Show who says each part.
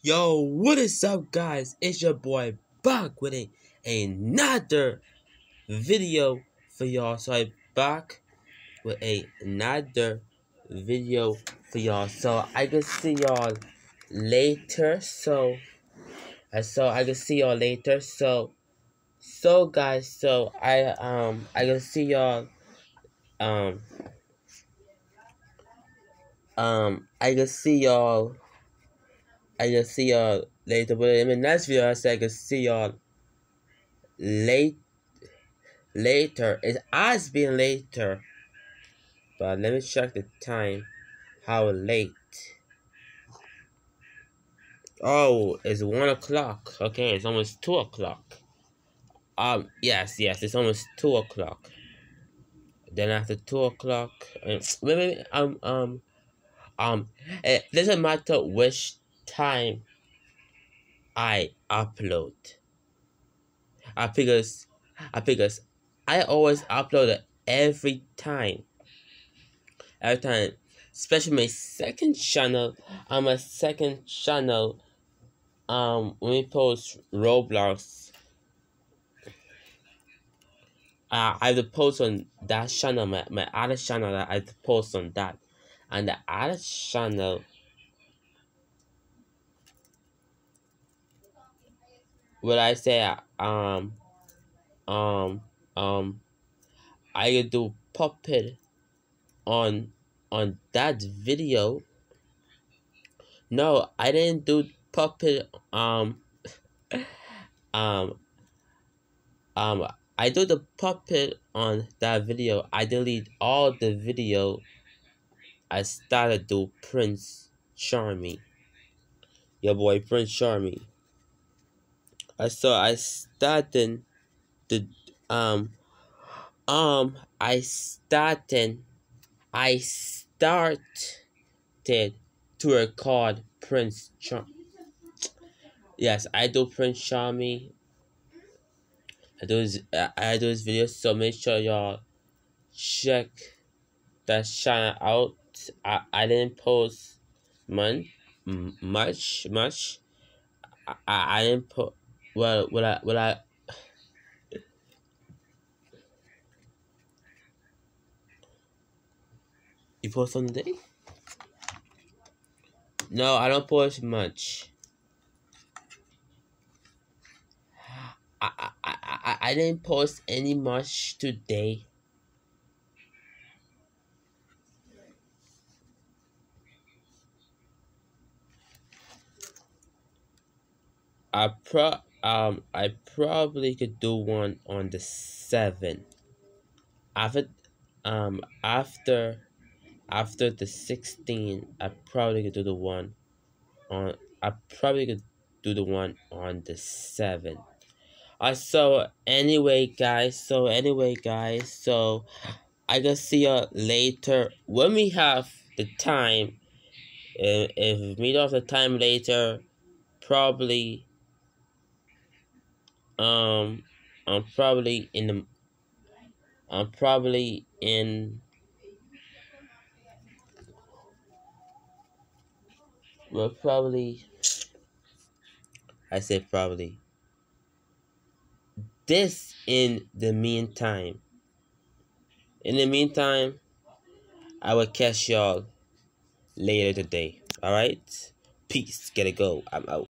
Speaker 1: Yo, what is up, guys? It's your boy back with a, another video for y'all. So I back with a, another video for y'all. So I can see y'all later. So I so I can see y'all later. So so guys, so I um I can see y'all um um I can see y'all I can see y'all later. But in the next video, I said I can see y'all late later. It has been later. But let me check the time. How late? Oh, it's one o'clock. Okay, it's almost two o'clock. Um, yes, yes, it's almost two o'clock. Then after two o'clock, um, um um um, it doesn't matter which time I upload. I because I because I always upload every time. Every time. Especially my second channel. On my second channel. Um when we post Roblox. Uh, I have to post on that channel, my, my other channel that I have to post on that. And the other channel what I say um um um I could do puppet on on that video. No, I didn't do puppet um um um I do the puppet on that video. I delete all the video. I started do Prince Charming. Your boy Prince Charming. I so I started the um um I started I started to record Prince Charm. Yes, I do Prince Charming. I do his I do his videos, so make sure y'all check that channel out. I, I didn't post much much much. I, I didn't put well, will I, will I, you post on the day? No, I don't post much. I, I, I, I didn't post any much today. I pro um, I probably could do one on the seventh. After, um, after, after the 16, I probably could do the one on. I probably could do the one on the seventh. Uh, so anyway, guys. So anyway, guys. So I can see you later when we have the time. If, if we don't have the time later, probably um, I'm probably in the. I'm probably in. Well, probably. I say probably. This in the meantime. In the meantime, I will catch y'all later today. Alright? Peace. Gotta go. I'm out.